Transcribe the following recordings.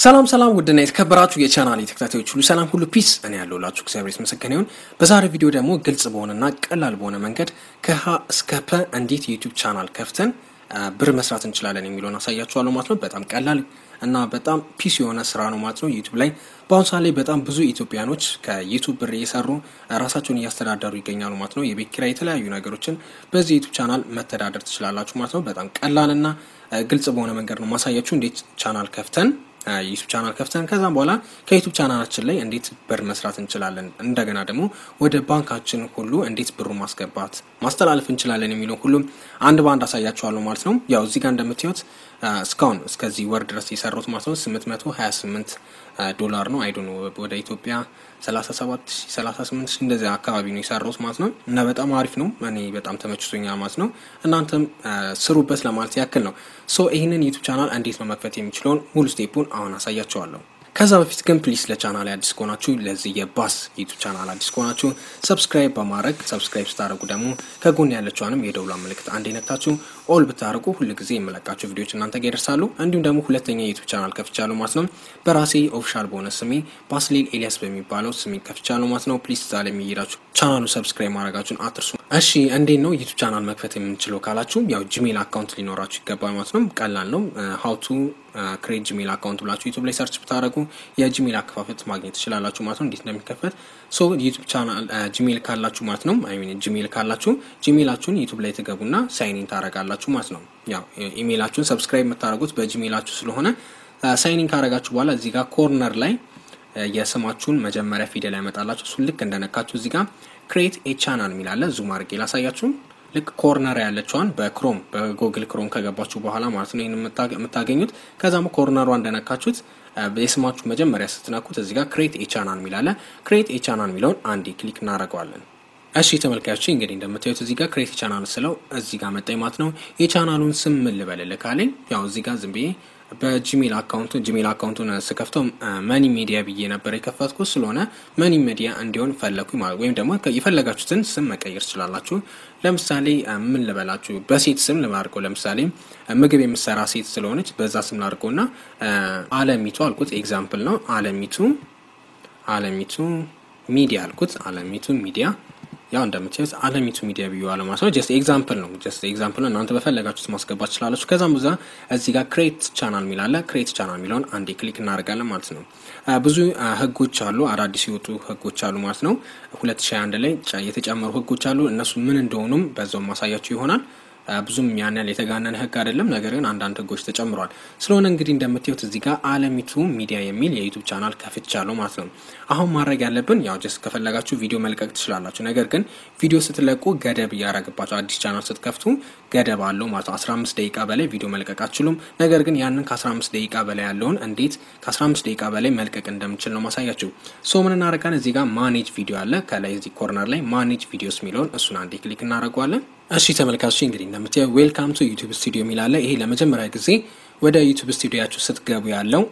ሰላም ሰላም ውድና የተከበራችሁ የቻናል ተከታታዮች ሁሉ ሰላም ሁሉ peace እኔ ያለሁላችሁ እግዚአብሔር የተመሰገነ ይሁን። በዛሬ ቪዲዮ ደግሞ ግልጽ በሆነና ቀላል በሆነ መንገድ ከሀ እስከ ፐ እንዴት የዩቲዩብ ቻናል ከፍተን ብር መስራት እንችላለን የሚለውን አሳያችኋለሁ ማለት ነው። በጣም ቀላል እና በጣም peace የሆነ ስራ ነው ማለት ነው። ዩቲዩብ ላይ በአሁኑ ሰዓት ላይ በጣም ብዙ ኢትዮጵያኖች ከዩቱብ ብር እየሰሩ ራሳቸውን እያስተዳደሩ ይገኛሉ ማለት ነው። የቤት ኪራይ፣ የተለያዩ ነገሮችን በዚህ ዩቱብ ቻናል መተዳደር ትችላላችሁ ማለት ነው። በጣም ቀላልና ግልጽ በሆነ መንገድ ነው ማሳያችሁ እንዴት ቻናል ከፍተን ዩቱብ ቻናል ከፍተን ከዛም በኋላ ከዩቱብ ቻናላችን ላይ እንዴት ብር መስራት እንችላለን፣ እንደገና ደግሞ ወደ ባንካችን ሁሉ እንዴት ብሩ ማስገባት ማስተላለፍ እንችላለን የሚለው ሁሉም አንድ በአንድ አሳያችኋለሁ ማለት ነው። ያው እዚህ ጋር እንደምታዩት እስካሁን እስከዚህ ወር ድረስ የሰሩት ማለት ነው ስምንት መቶ ሀያ ስምንት ዶላር ነው አይዶ ነው ወደ ኢትዮጵያ ሰላሳ ሰባት ሺ ሰላሳ ስምንት ሺ እንደዚያ አካባቢ ነው የሰሩት ማለት ነው። እና በጣም አሪፍ ነው። እኔ በጣም ተመችቶኛል ማለት ነው። እናንተም ስሩበት ለማለት ያክል ነው። so ይህንን ዩቱብ ቻናል እንዴት ነው መክፈት የሚችለውን ሙሉ step ኡን አሁን አሳያችኋለሁ። ከዛ በፊት ግን please ለቻናል አዲስ ከሆናችሁ ለዚህ የባስ ዩቱብ ቻናል አዲስ ከሆናችሁ subscribe በማድረግ subscribe ስታደርጉ ደግሞ ከጎን ያለችዋንም የደወል ምልክት አንድ ነክታችሁ all ብታደርጉ ሁል ጊዜ የምለቃቸው ቪዲዮዎች እናንተ ጋር ይደርሳሉ። እንዲሁም ደግሞ ሁለተኛ የዩቱብ ቻናል ከፍቻለሁ ማለት ነው። በራሴ official በሆነ ስሜ ባስሌል ኤልያስ በሚባለው ስሜ ከፍቻለሁ ማለት ነው። please እዛ ላይ እየሄዳችሁ ቻናሉ subscribe ማድረጋችሁን አትርሱ። እሺ እንዴት ነው ዩቱብ ቻናል መክፈት የምንችለው ካላችሁ ያው Gmail account ሊኖራችሁ ይገባል ማለት ነው። ቀላል ነው። how to create Gmail account ብላችሁ ዩቱብ ላይ search ብታደረጉ የጂሜል አከፋፈት ማግኘት ትችላላችሁ ማለት ነው። እንዴት እንደሚከፈት so ዩቱብ ቻናል ጂሜል ካላችሁ ማለት ነው። I mean ጂሜል ካላችሁ ጂሜላችሁን ዩቱብ ላይ ትገቡና sign in ታረጋላችሁ ማለት ነው። ያው ኢሜይላችሁን subscribe የምታደረጉት በጂሜላችሁ ስለሆነ sign in ካረጋችሁ በኋላ እዚህ ጋር corner ላይ የስማችሁን መጀመሪያ ፊደል ያመጣላችሁ። እሱን ልክ እንደነካችሁ እዚህ ጋር create a channel የሚል አለ zoom አድርጌ ላሳያችሁ። ልክ corner ያለችዋን በክሮም በጉግል ክሮም ከገባችሁ በኋላ ማለት ነው ይህን የምታገኙት። ከዛም corner ሯ እንደነካችሁት የስማችሁ መጀመሪያ ስትነኩት እዚህ ጋር create a channel የሚል አለ create a channel የሚለውን አንዴ click እናደርገዋለን። እሺ ተመልካቾች እንግዲህ እንደምታዩት እዚህ ጋር create channel ስለው እዚህ ጋር መጣኝ ማለት ነው። የቻናሉን ስም ምን ልበልልህ ካለኝ ያው እዚህ ጋር ዝም ብዬ በ Gmail account ኡ Gmail account ኡን ስከፍተው መኒ ሚዲያ ብዬ ነበር የከፈትኩት ስለሆነ መኒ ሚዲያ እንዲሆን ፈለግኩ ማለት ወይም ደግሞ የፈለጋችሁትን ስም መቀየር ትችላላችሁ። ለምሳሌ ምን ልበላችሁ፣ በሴት ስም ልማርቀው። ለምሳሌ ምግብ የምሰራ ሴት ስለሆነች በዛ ስም ላድርገው እና አለሚቱ አልኩት። example ነው። አለሚቱ አለሚቱ ሚዲያ አልኩት። አለሚቱ ሚዲያ ያው እንደምታዩት አለሚቱ ሚዲያ ብዬዋለሁ ማለት ነው። just example ነው። just example እናንተ በፈለጋችሁት ማስገባት ትችላላችሁ። ከዛም ብዛ እዚህ ጋር create channel የሚል አለ create channel የሚለውን አንዴ click እናደርጋለን ማለት ነው። ብዙ ህጎች አሉ፣ አዳዲስ የወጡ ህጎች አሉ ማለት ነው። ሁለት ሺ አንድ ላይ የተጨመሩ ህጎች አሉ። እነሱ ምን እንደሆኑም በዛው ማሳያችሁ ይሆናል። ብዙም ያን ያህል የተጋነነ ህግ አይደለም። ነገር ግን አንዳንድ ህጎች ተጨምሯል። ስለሆነ እንግዲህ እንደምታዩት እዚህ ጋር አለሚቱ ሚዲያ የሚል የዩቱብ ቻናል ከፍቻለሁ ማለት ነው። አሁን ማድረግ ያለብን ያው just ከፈለጋችሁ ቪዲዮ መልቀቅ ትችላላችሁ። ነገር ግን ቪዲዮ ስትለቁ ገደብ እያደረግባቸው አዲስ ቻናል ስትከፍቱ ገደብ አለው ማለት ነው። 15 ደቂቃ በላይ ቪዲዮ መልቀቅ አትችሉም። ነገር ግን ያንን ከ15 ደቂቃ በላይ ያለውን እንዴት ከ15 ደቂቃ በላይ መልቀቅ እንደምችል ነው ማሳያችሁ። so ምን እናደርጋለን? እዚህ ጋር manage video አለ ከላይ እዚህ corner ላይ manage videos የሚለውን እሱን አንዴ click እናደርገዋለን። እሺ ተመልካቾች እንግዲህ እንደምታየው welcome to YouTube Studio የሚል አለ ይሄ ለመጀመሪያ ጊዜ ወደ ዩቱብ ስቱዲያችሁ ስትገቡ ያለው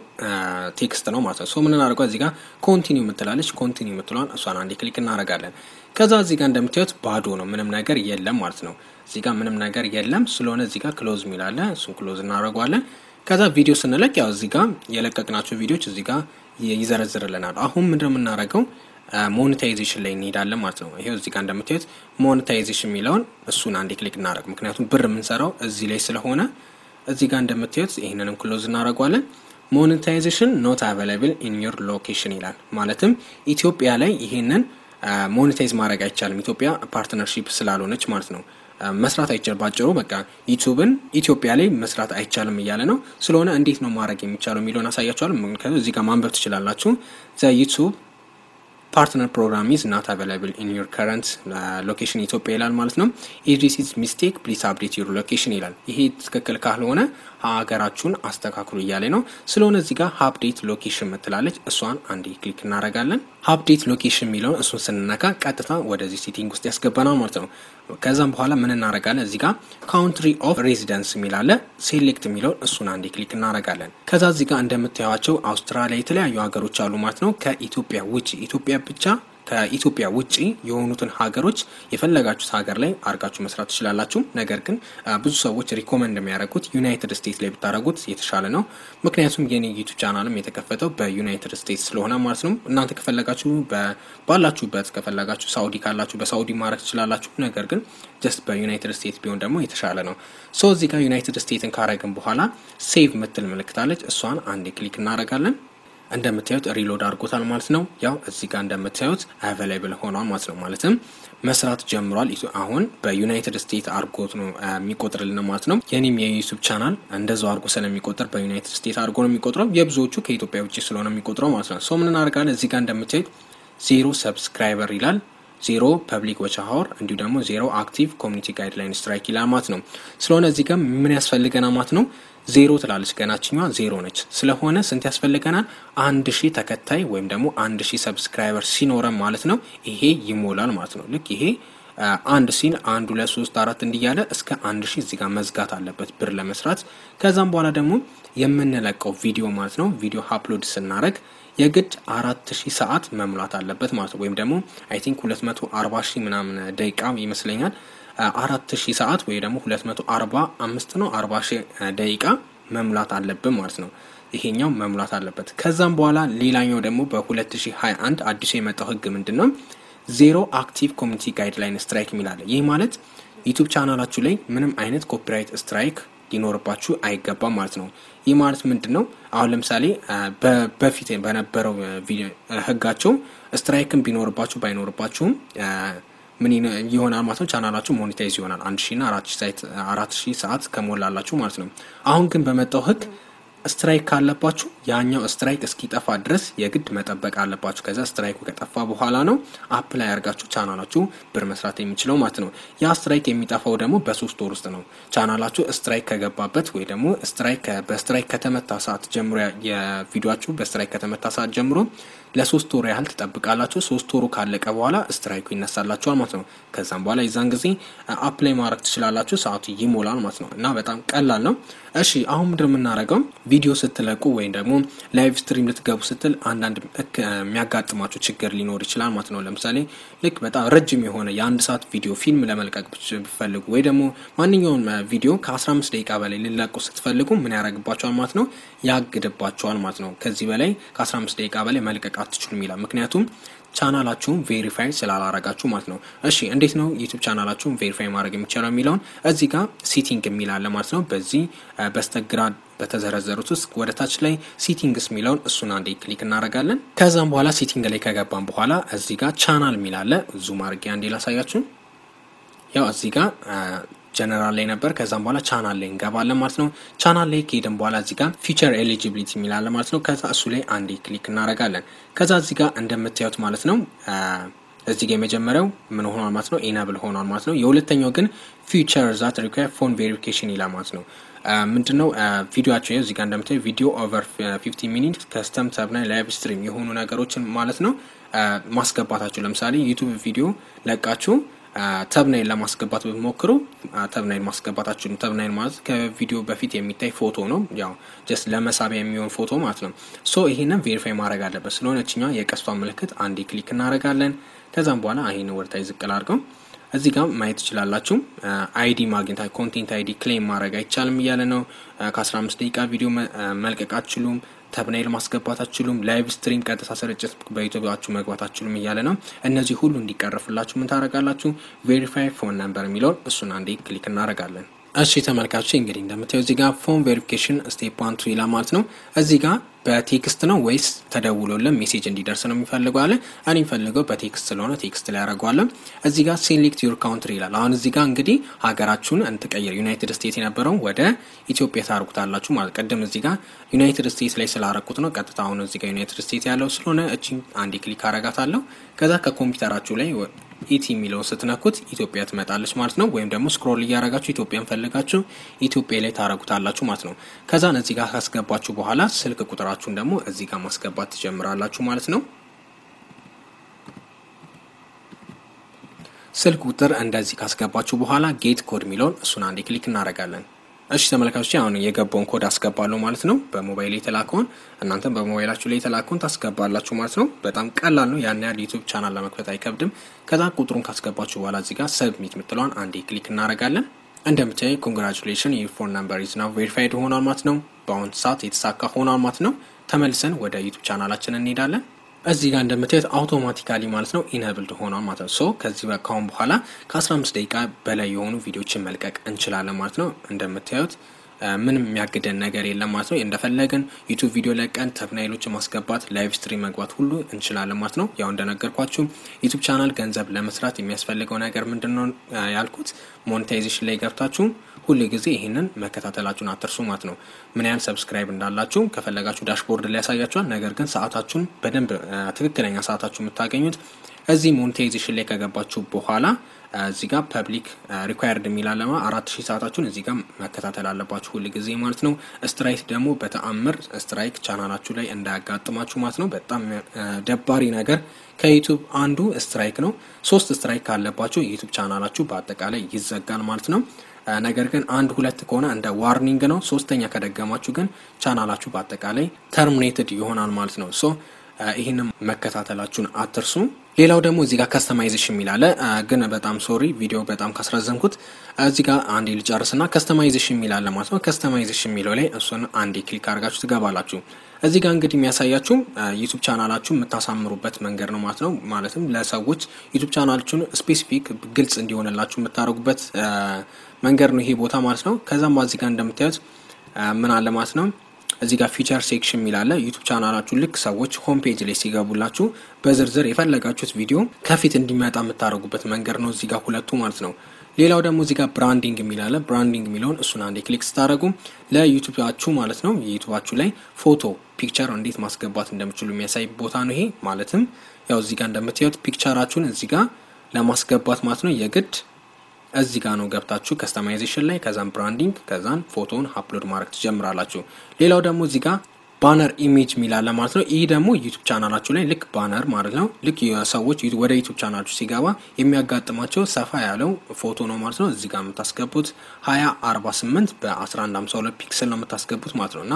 text ነው ማለት ነው። so ምን እናደርገው እዚህ ጋር continue የምትል አለች continue የምትለዋን እሷን አንዴ click እናደርጋለን። ከዛ እዚህ ጋር እንደምታዩት ባዶ ነው፣ ምንም ነገር የለም ማለት ነው። እዚህ ጋር ምንም ነገር የለም ስለሆነ እዚህ ጋር close የሚል አለ እሱን close እናደርገዋለን። ከዛ ቪዲዮ ስንለቅ ያው እዚህ ጋር የለቀቅናቸው ቪዲዮዎች እዚህ ጋር ይዘረዝርልናል። አሁን ምንድነው የምናደርገው monetization ላይ እንሄዳለን ማለት ነው። ይሄው እዚህ ጋር እንደምታዩት monetization የሚለውን እሱን አንዴ click እናደርግ። ምክንያቱም ብር የምንሰራው እዚህ ላይ ስለሆነ እዚህ ጋር እንደምታዩት ይህንንም close እናደርገዋለን። monetization not available in your location ይላል። ማለትም ኢትዮጵያ ላይ ይሄንን monetize ማድረግ አይቻልም፣ ኢትዮጵያ partnership ስላልሆነች ማለት ነው። መስራት አይቻል ባጭሩ በቃ ዩቱብን ኢትዮጵያ ላይ መስራት አይቻልም እያለ ነው። ስለሆነ እንዴት ነው ማድረግ የሚቻለው የሚለውን አሳያችኋለሁ። ምክንያቱም እዚህ ጋር ማንበብ ትችላላችሁ the YouTube Partner Program is not available in your current location ኢትዮጵያ ይላል ማለት ነው። if mistake please update your location ይላል። ይሄ ትክክል ካልሆነ ሀገራችሁን አስተካክሉ እያለ ነው። ስለሆነ እዚህ ጋር update location ምትል አለች እሷን አንዴ click እናደርጋለን። update location የሚለውን እሱን ስንነካ ቀጥታ ወደዚህ setting ውስጥ ያስገባናል ማለት ነው። ከዛም በኋላ ምን እናደርጋለን? እዚህ ጋር country of residence የሚል አለ select የሚለውን እሱን አንዴ click እናደርጋለን። ከዛ እዚህ ጋር እንደምታዩቸው አውስትራሊያ የተለያዩ ሀገሮች አሉ ማለት ነው። ከኢትዮጵያ ውጭ ኢትዮጵያ ብቻ ከኢትዮጵያ ውጪ የሆኑትን ሀገሮች የፈለጋችሁት ሀገር ላይ አርጋችሁ መስራት ትችላላችሁ። ነገር ግን ብዙ ሰዎች recommend የሚያደርጉት ዩናይትድ ስቴትስ ላይ ብታደረጉት የተሻለ ነው። ምክንያቱም የኔ ዩቱብ ቻናልም የተከፈተው በዩናይትድ ስቴትስ ስለሆነ ማለት ነው። እናንተ ከፈለጋችሁ ባላችሁበት ከፈለጋችሁ ሳኡዲ ካላችሁ በሳኡዲ ማድረግ ትችላላችሁ። ነገር ግን just በዩናይትድ ስቴትስ ቢሆን ደግሞ የተሻለ ነው። so እዚህ ጋር ዩናይትድ ስቴትስን ካረግን በኋላ save ምትል ምልክት አለች። እሷን አንዴ click እናደርጋለን። እንደምታዩት reload አድርጎታል ማለት ነው። ያው እዚህ ጋር እንደምታዩት available ሆኗል ማለት ነው። ማለትም መስራት ጀምሯል። አሁን በዩናይትድ ስቴትስ አርጎት ነው የሚቆጥርልን ማለት ነው። የኔም የዩቱብ ቻናል እንደዛው አርጎ ስለሚቆጥር በዩናይትድ ስቴትስ አርጎ ነው የሚቆጥረው። የብዙዎቹ ከኢትዮጵያ ውጭ ስለሆነ የሚቆጥረው ማለት ነው። so ምን እናደርጋለን? እዚህ ጋር እንደምታዩት zero subscriber ይላል zero public hour እንዲሁ ደግሞ zero active community guideline strike ይላል ማለት ነው። ስለሆነ እዚህ ጋር ምን ያስፈልገናል ማለት ነው? ዜሮ ትላለች ገናችኛዋ ዜሮ ነች። ስለሆነ ስንት ያስፈልገናል? አንድ ሺህ ተከታይ ወይም ደግሞ አንድ ሺህ subscriber ሲኖረን ማለት ነው ይሄ ይሞላል ማለት ነው። ልክ ይሄ አንድ ሲል አንድ ሁለት ሶስት አራት እንዲያለ እስከ አንድ ሺህ እዚህ ጋር መዝጋት አለበት ብር ለመስራት። ከዛም በኋላ ደግሞ የምንለቀው ቪዲዮ ማለት ነው ቪዲዮ upload ስናደረግ የግድ አራት ሺህ ሰዓት መሙላት አለበት ማለት ነው። ወይም ደግሞ I think ሁለት መቶ አርባ ሺህ ምናምን ደቂቃ ይመስለኛል አራት ሺህ ሰዓት ወይ ደግሞ ሁለት መቶ አርባ አምስት ነው አርባ ሺህ ደቂቃ መሙላት አለብን ማለት ነው። ይሄኛው መሙላት አለበት። ከዛም በኋላ ሌላኛው ደግሞ በ2021 አዲሱ የመጣው ህግ ምንድን ነው? zero active community guideline strike የሚል አለ ይህ ማለት ዩቱብ ቻናላችሁ ላይ ምንም አይነት copyright strike ሊኖርባችሁ አይገባም ማለት ነው። ይህ ማለት ምንድን ነው? አሁን ለምሳሌ በፊት በነበረው ህጋቸው strike ን ቢኖርባችሁ ባይኖርባችሁም ምን ይሆናል ማለት ነው። ቻናላችሁ monetize ይሆናል አንድ ሺ ና አራት ሺህ ሰዓት ከሞላላችሁ ማለት ነው። አሁን ግን በመጣው ህግ strike ካለባችሁ ያኛው strike እስኪጠፋ ድረስ የግድ መጠበቅ አለባችሁ። ከዛ strike ኡ ከጠፋ በኋላ ነው apply አርጋችሁ ቻናላችሁ ብር መስራት የሚችለው ማለት ነው። ያ strike የሚጠፋው ደግሞ በሶስት ወር ውስጥ ነው። ቻናላችሁ strike ከገባበት ወይ ደግሞ strike በ strike ከተመታ ሰዓት ጀምሮ የቪዲዮችሁ በ strike ከተመታ ሰዓት ጀምሮ ለሶስት ወር ያህል ትጠብቃላችሁ። ሶስት ወሩ ካለቀ በኋላ strike ኡ ይነሳላችኋል ማለት ነው። ከዛም በኋላ የዛን ጊዜ apply ማድረግ ትችላላችሁ። ሰዓቱ ይሞላል ማለት ነው እና በጣም ቀላል ነው። እሺ አሁን ምንድን የምናደርገው ቪዲዮ ስትለቁ ወይም ደግሞ live stream ልትገቡ ስትል አንዳንድ የሚያጋጥማችሁ ችግር ሊኖር ይችላል ማለት ነው። ለምሳሌ ልክ በጣም ረጅም የሆነ የአንድ ሰዓት ቪዲዮ ፊልም ለመልቀቅ ብትፈልጉ ወይ ደግሞ ማንኛውም ቪዲዮ ከ15 ደቂቃ በላይ ልለቁ ስትፈልጉ ምን ያደርግባቸዋል ማለት ነው? ያግድባቸዋል ማለት ነው። ከዚህ በላይ ከ15 ደቂቃ በላይ መልቀቅ አትችሉም ይላል። ምክንያቱም ቻናላችሁን verify ስላላረጋችሁ ማለት ነው። እሺ እንዴት ነው ዩቱብ ቻናላችሁን verify ማድረግ የሚቻለው የሚለውን እዚህ ጋር setting የሚል አለ ማለት ነው። በዚህ በስተግራ በተዘረዘሩት ውስጥ ወደ ታች ላይ settings የሚለውን እሱን አንዴ click እናደርጋለን። ከዛም በኋላ setting ላይ ከገባን በኋላ እዚህ ጋር ቻናል የሚል አለ zoom አድርጌ አንዴ ላሳያችሁ። ያው እዚህ ጋር ጀነራል ላይ ነበር። ከዛም በኋላ ቻናል ላይ እንገባለን ማለት ነው። ቻናል ላይ ከሄድን በኋላ እዚህ ጋር feature eligibility የሚል አለ ማለት ነው። ከዛ እሱ ላይ አንዴ click እናደርጋለን። ከዛ እዚህ ጋር እንደምታዩት ማለት ነው እዚህ ጋር የመጀመሪያው ምን ሆኗል ማለት ነው enable ሆኗል ማለት ነው። የሁለተኛው ግን feature that require phone verification ይላል ማለት ነው። ምንድነው ቪዲዮቸው እዚህ ጋር እንደምታዩ video over 15 minute custom thumbnail live stream የሆኑ ነገሮችን ማለት ነው ማስገባታችሁ ለምሳሌ ዩቱብ ቪዲዮ ለቃችሁ thumbnail ለማስገባት ብትሞክሩ thumbnail ማስገባታችሁ thumbnail ማለት ከቪዲዮ በፊት የሚታይ ፎቶ ነው። ያው just ለመሳቢያ የሚሆን ፎቶ ማለት ነው። so ይሄንን verify ማድረግ አለበት። ስለሆነችኛ የቀስቷ ምልክት አንዴ click እናደርጋለን። ከዛም በኋላ ይህን ወደታይ ዝቅል አድርገው እዚህ ጋር ማየት ትችላላችሁ። ID ማግኘት content ID claim ማድረግ አይቻልም እያለ ነው። ከ15 ደቂቃ ቪዲዮ መልቀቅ አትችሉም። thumbnail ማስገባት አትችሉም። live stream ቀጥታ ስርጭት በዩቱባችሁ መግባት አትችሉም እያለ ነው። እነዚህ ሁሉ እንዲቀረፍላችሁ ምን ታደርጋላችሁ? verify phone number የሚለውን እሱን አንዴ click እናደርጋለን። እሺ ተመልካቾች እንግዲህ እንደምታየው እዚህ ጋር phone verification step one ይላል ማለት ነው። እዚህ ጋር በ text ነው ወይስ ተደውሎልን message እንዲደርስ ነው የሚፈልገው አለ። እኔ የሚፈልገው በ text ስለሆነ text ላይ ያደርገዋለን። እዚህ ጋር select your country ይላል። አሁን እዚህ ጋር እንግዲህ ሀገራችሁን እንትቀይር ዩናይትድ ስቴትስ የነበረው ወደ ኢትዮጵያ ታርጉታላችሁ ማለት ቅድም እዚህ ጋር ዩናይትድ ስቴትስ ላይ ስላረኩት ነው ቀጥታ አሁን እዚህ ጋር ዩናይትድ ስቴትስ ያለው ስለሆነ እቺ አንዴ click አረጋታለሁ። ከዛ ከኮምፒውተራችሁ ላይ ET የሚለውን ስትነኩት ኢትዮጵያ ትመጣለች ማለት ነው። ወይም ደግሞ scroll እያረጋችሁ ኢትዮጵያን ፈልጋችሁ ኢትዮጵያ ላይ ታረጉታላችሁ ማለት ነው። ከዛን እዚህ ጋር ካስገባችሁ በኋላ ስልክ ቁጥራችሁን ደግሞ እዚህ ጋር ማስገባት ትጀምራላችሁ ማለት ነው። ስልክ ቁጥር እንደዚህ ካስገባችሁ በኋላ get code የሚለውን እሱን አንዴ click እናደርጋለን። እሺ ተመልካቾች አሁን የገባውን ኮድ አስገባለሁ ማለት ነው። በሞባይል የተላከውን እናንተም በሞባይላችሁ ላይ የተላከውን ታስገባላችሁ ማለት ነው። በጣም ቀላል ነው። ያን ያህል ዩቱብ ቻናል ለመክፈት አይከብድም። ከዛ ቁጥሩን ካስገባችሁ በኋላ እዚህ ጋር submit የምትለዋን አንዴ click እናደርጋለን። እንደምታዩ congratulation your phone number is now verified ሆኗል ማለት ነው። በአሁኑ ሰዓት የተሳካ ሆኗል ማለት ነው። ተመልሰን ወደ ዩቱብ ቻናላችን እንሄዳለን። እዚህ ጋር እንደምታዩት automatically ማለት ነው enabled ሆኗል ማለት ነው። so ከዚህ ካሁን በኋላ ከ15 ደቂቃ በላይ የሆኑ ቪዲዮችን መልቀቅ እንችላለን ማለት ነው። እንደምታዩት ምንም የሚያግደን ነገር የለም ማለት ነው። እንደፈለግን ዩቱብ ቪዲዮ ለቀን thumbnail ኦችን ማስገባት፣ live stream መግባት ሁሉ እንችላለን ማለት ነው። ያው እንደነገርኳችሁ ዩቱብ ቻናል ገንዘብ ለመስራት የሚያስፈልገው ነገር ምንድን ነው ያልኩት፣ monetization ላይ ገብታችሁ ሁል ጊዜ ይህንን መከታተላችሁን አትርሱ ማለት ነው። ምን ያህል subscribe እንዳላችሁ ከፈለጋችሁ dashboard ላይ ያሳያችኋል። ነገር ግን ሰዓታችሁን በደንብ ትክክለኛ ሰዓታችሁ የምታገኙት እዚህ monetization ላይ ከገባችሁ በኋላ እዚህ ጋር public required የሚላላ አራት ሺህ ሰዓታችሁን እዚህ ጋር መከታተል አለባችሁ ሁል ጊዜ ማለት ነው። strike ደግሞ በተአምር strike ቻናላችሁ ላይ እንዳያጋጥማችሁ ማለት ነው። በጣም ደባሪ ነገር ከዩቱብ አንዱ strike ነው። ሶስት strike ካለባችሁ የዩቱብ ቻናላችሁ በአጠቃላይ ይዘጋል ማለት ነው። ነገር ግን አንድ ሁለት ከሆነ እንደ warning ነው። ሶስተኛ ከደገማችሁ ግን ቻናላችሁ በአጠቃላይ terminated ይሆናል ማለት ነው። so ይህንም መከታተላችሁን አትርሱ። ሌላው ደግሞ እዚህ ጋር customization የሚል አለ ግን በጣም sorry ቪዲዮ በጣም ካስረዘምኩት እዚህ ጋር አንዴ ልጨርስና customization የሚል አለ ማለት ነው። customization የሚለው ላይ እሱን አንዴ click አድርጋችሁ ትገባላችሁ። እዚህ ጋር እንግዲህ የሚያሳያችሁ ዩቱብ ቻናላችሁ የምታሳምሩበት መንገድ ነው ማለት ነው። ማለትም ለሰዎች ዩቱብ ቻናላችሁን specific ግልጽ እንዲሆንላችሁ የምታደርጉበት መንገድ ነው ይሄ ቦታ ማለት ነው። ከዛም እዚህ ጋር እንደምታዩት ምን አለ ማለት ነው እዚህ ጋር feature section የሚል አለ ዩቱብ ቻናላችሁ ልክ ሰዎች home page ላይ ሲገቡላችሁ በዝርዝር የፈለጋችሁት ቪዲዮ ከፊት እንዲመጣ የምታደርጉበት መንገድ ነው እዚህ ጋር ሁለቱ ማለት ነው። ሌላው ደግሞ እዚህ ጋር branding የሚል አለ branding የሚለውን እሱን አንዴ click ስታደርጉ ለዩቱባችሁ ማለት ነው የዩቱባችሁ ላይ ፎቶ picture እንዴት ማስገባት እንደምትችሉ የሚያሳይ ቦታ ነው ይሄ ማለትም ያው እዚህ ጋር እንደምታዩት picture ኣችሁን እዚህ ጋር ለማስገባት ማለት ነው የግድ እዚህ ጋር ነው ገብታችሁ customization ላይ ከዛም branding ከዛን ፎቶውን upload ማድረግ ትጀምራላችሁ። ሌላው ደግሞ እዚህ ጋር banner image የሚል አለ ማለት ነው። ይህ ደግሞ ዩቱብ ቻናላችሁ ላይ ልክ banner ማለት ነው። ልክ ሰዎች ወደ ዩቱብ ቻናላችሁ ሲገባ የሚያጋጥማቸው ሰፋ ያለው ፎቶ ነው ማለት ነው። እዚህ ጋር የምታስገቡት ሀያ አርባ ስምንት በአስራ አንድ ሀምሳ ሁለት pixel ነው የምታስገቡት ማለት ነው እና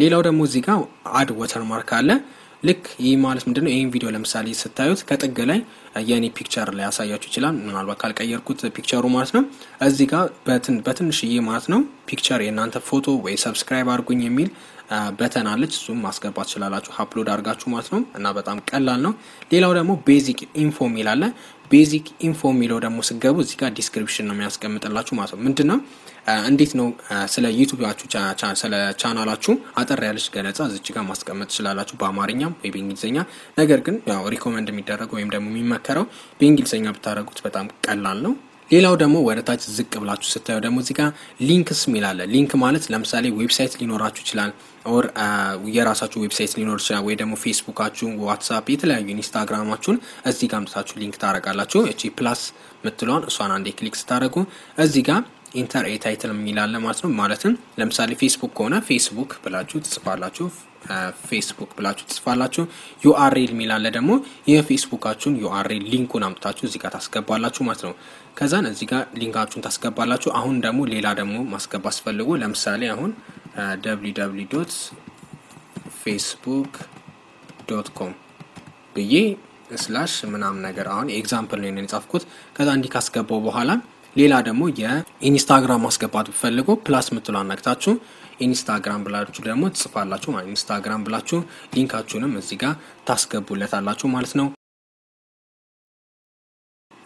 ሌላው ደግሞ እዚህ ጋር add watermark አለ ልክ ይህ ማለት ምንድን ነው? ይህን ቪዲዮ ለምሳሌ ስታዩት ከጥግ ላይ የእኔ picture ላይ ያሳያችሁ ይችላል። ምናልባት ካልቀየርኩት picture ኡ ማለት ነው። እዚህ ጋር በትንሽዬ ማለት ነው picture የእናንተ ፎቶ ወይ subscribe አድርጉኝ የሚል button አለች። እሱም ማስገባት ትችላላችሁ upload አድርጋችሁ ማለት ነው እና በጣም ቀላል ነው። ሌላው ደግሞ basic info የሚል አለ። basic info የሚለው ደግሞ ስትገቡ እዚህ ጋር description ነው የሚያስቀምጥላችሁ ማለት ነው። ምንድን ነው እንዴት ነው ስለ ዩቱባችሁ ስለ ቻናላችሁ አጠር ያለች ገለጻ እዚች ጋር ማስቀመጥ ትችላላችሁ በአማርኛም ወይ በእንግሊዝኛ። ነገር ግን ያው recommend የሚደረገው ወይም ደግሞ የሚመከረው በእንግሊዝኛ ብታደረጉት በጣም ቀላል ነው። ሌላው ደግሞ ወደ ታች ዝቅ ብላችሁ ስታዩ ደግሞ እዚህ ጋር links አለ። link ማለት ለምሳሌ website ሊኖራችሁ ይችላል፣ or የራሳችሁ website ሊኖር ይችላል፣ ወይ ደግሞ ፌስቡካችሁ፣ ዋትሳፕ፣ የተለያዩ ኢንስታግራማችሁን እዚህ ጋር አምጥታችሁ link ታደርጋላችሁ። እቺ plus ምትለዋን እሷን አንዴ click ስታደርጉ እዚህ ጋር enter a title የሚል አለ ማለት ነው። ማለትም ለምሳሌ ፌስቡክ ከሆነ ፌስቡክ ብላችሁ ትጽፋላችሁ። ፌስቡክ ብላችሁ ትጽፋላችሁ። URL የሚል አለ ደግሞ የፌስቡካችሁን URL link ኡን አምጥታችሁ እዚህ ጋር ታስገባላችሁ ማለት ነው። ከዛን እዚህ ጋር link ኣችሁን ታስገባላችሁ። አሁን ደግሞ ሌላ ደግሞ ማስገባት ስትፈልጉ። ለምሳሌ አሁን ደብሊው ዶት ፌስቡክ ዶት ኮም ብዬ ስላሽ ምናምን ነገር አሁን ኤግዛምፕል ነው የጻፍኩት። ከዛ እንዲህ ካስገባው በኋላ ሌላ ደግሞ የኢንስታግራም ማስገባት ብፈልጉ ፕላስ ምትሉ አነግታችሁ ኢንስታግራም ብላችሁ ደግሞ ትጽፋላችሁ ማለት ኢንስታግራም ብላችሁ ሊንካችሁንም እዚህ ጋር ታስገቡለታላችሁ ማለት ነው።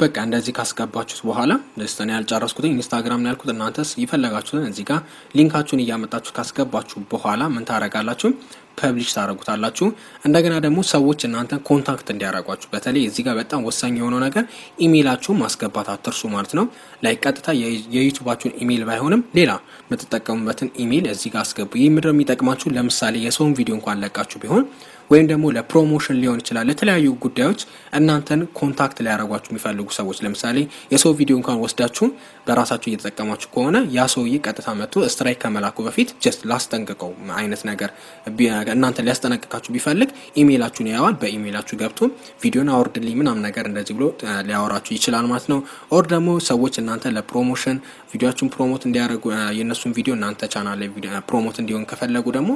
በቃ እንደዚህ ካስገባችሁት በኋላ ደስተን ያልጨረስኩት ኢንስታግራም ነው ያልኩት። እናንተስ ይፈለጋችሁትን እዚህ ጋር link ኣችሁን እያመጣችሁ ካስገባችሁ በኋላ ምን ታደርጋላችሁ? publish ታደርጉታላችሁ። እንደገና ደግሞ ሰዎች እናንተ contact እንዲያደርጓችሁ በተለይ እዚህ ጋር በጣም ወሳኝ የሆነው ነገር ኢሜይላችሁን ማስገባት አትርሱ ማለት ነው። ላይ ቀጥታ የዩቱባችሁን ኢሜይል ባይሆንም ሌላ የምትጠቀሙበትን ኢሜይል እዚህ ጋር አስገቡ። ይህ ምንድን ነው የሚጠቅማችሁ ለምሳሌ የሰውን ቪዲዮ እንኳን ለቃችሁ ቢሆን ወይም ደግሞ ለ promotion ሊሆን ይችላል። ለተለያዩ ጉዳዮች እናንተን contact ሊያደርጓችሁ የሚፈልጉ ሰዎች ለምሳሌ የሰው ቪዲዮ እንኳን ወስዳችሁ በራሳችሁ እየተጠቀማችሁ ከሆነ ያ ሰውዬ ቀጥታ መጥቶ strike ከመላኩ በፊት just ላስጠንቅቀው አይነት ነገር እናንተ ሊያስጠነቅቃችሁ ቢፈልግ ኢሜይላችሁን ያየዋል። በኢሜይላችሁ ገብቶ ቪዲዮን አውርድልኝ ምናምን ነገር እንደዚህ ብሎ ሊያወራችሁ ይችላል ማለት ነው። or ደግሞ ሰዎች እናንተ ለ promotion ቪዲዮችሁን promote እንዲያደርጉ የእነሱን ቪዲዮ እናንተ ቻናል promote እንዲሆን ከፈለጉ ደግሞ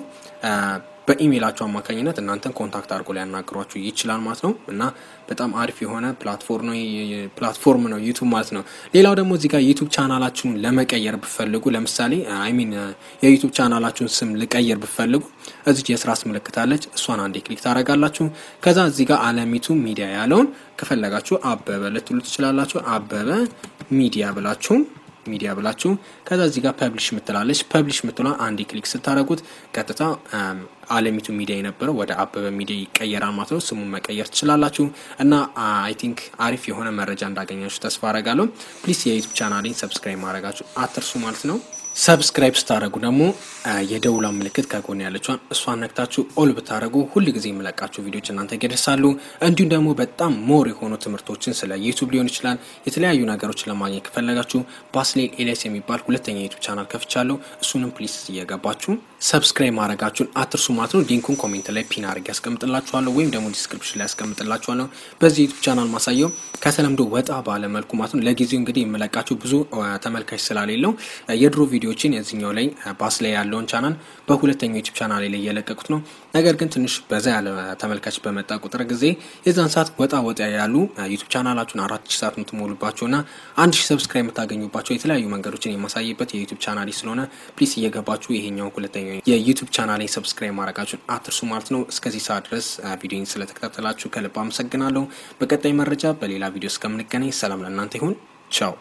በኢሜይላቸው አማካኝነት እናንተን contact አድርጎ ሊያናግሯችሁ ይችላል ማለት ነው እና በጣም አሪፍ የሆነ platform ነው ዩቱብ ማለት ነው። ሌላው ደግሞ እዚህ ጋር ዩቱብ ቻናላችሁን ለመቀየር ብትፈልጉ ለምሳሌ I mean የዩቱብ ቻናላችሁን ስም ለመቀየር ብትፈልጉ እዚህ የእስኪርብቶ ምልክት አለች። እሷን አንዴ click ታደርጋላችሁ። ከዛ እዚህ ጋር አለሚቱ ሚዲያ ያለውን ከፈለጋችሁ አበበ ልትሉ ትችላላችሁ። አበበ ሚዲያ ብላችሁ ሚዲያ ብላችሁ ከዛ እዚህ ጋር publish ምትል አለች። publish ምትሏን አንዴ click ስታደርጉት ቀጥታ አለሚቱ ሚዲያ የነበረው ወደ አበበ ሚዲያ ይቀየራል ማለት ነው። ስሙን መቀየር ትችላላችሁ እና I think አሪፍ የሆነ መረጃ እንዳገኛችሁ ተስፋ አረጋለሁ። please የዩቱብ ቻናሌን subscribe ማድረጋችሁ አትርሱ ማለት ነው። subscribe ስታደረጉ ደግሞ የደውላ ምልክት ከጎን ያለችዋን እሷን ነክታችሁ all ብታደረጉ ሁል ጊዜ የምለቃቸው ቪዲዮች እናንተ ይደርሳሉ። እንዲሁም ደግሞ በጣም more የሆኑ ትምህርቶችን ስለ ዩቱብ ሊሆን ይችላል የተለያዩ ነገሮችን ለማግኘት ከፈለጋችሁ ባስሌል ኤልያስ የሚባል ሁለተኛ የዩቱብ ቻናል ከፍቻለሁ። እሱንም please እየገባችሁ subscribe ማድረጋችሁን አትርሱ ማለት ነው። link ኡን comment ላይ pin አድርጌ ያስቀምጥላችኋለሁ ወይም ደግሞ description ላይ ያስቀምጥላችኋለሁ። በዚህ ዩቱብ ቻናል ማሳየው ከተለምዶ ወጣ ባለ መልኩ ማለት ነው። ለጊዜው እንግዲህ የምለቃችሁ ብዙ ተመልካች ስላሌለው የድሮ ቪዲዮችን የዚኛው ላይ ባስ ላይ ያለውን ቻናል በሁለተኛው ዩቱብ ቻናል ላይ እየለቀቁት ነው። ነገር ግን ትንሽ በዛ ያለ ተመልካች በመጣ ቁጥር ጊዜ የዛን ሰዓት ወጣ ወጣ ያሉ ዩቱብ ቻናላችሁን አራት ሺህ ሰዓት የምትሞሉባቸውና አንድ ሺህ subscribe የምታገኙባቸው የተለያዩ መንገዶችን የማሳይበት የዩቱብ ቻናል ስለሆነ please እየገባችሁ ይሄኛው ሁለተኛው የዩቱብ ቻናል subscribe ማድረጋችሁን አትርሱ ማለት ነው። እስከዚህ ሰዓት ድረስ ቪዲዮን ስለተከታተላችሁ ከልብ አመሰግናለሁ። በቀጣይ መረጃ በሌላ ቪዲዮ እስከምንገናኝ ሰላም ለእናንተ ይሁን። ቻው